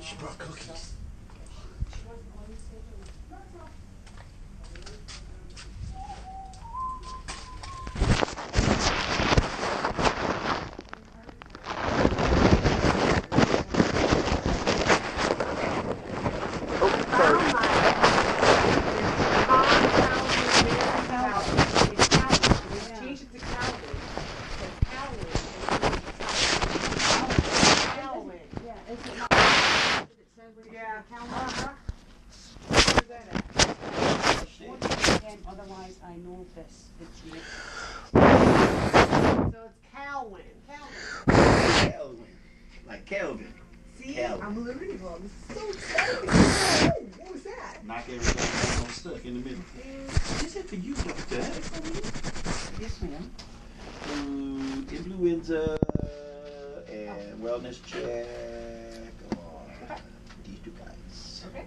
She brought cookies. wellness check on okay. these two guys. Okay.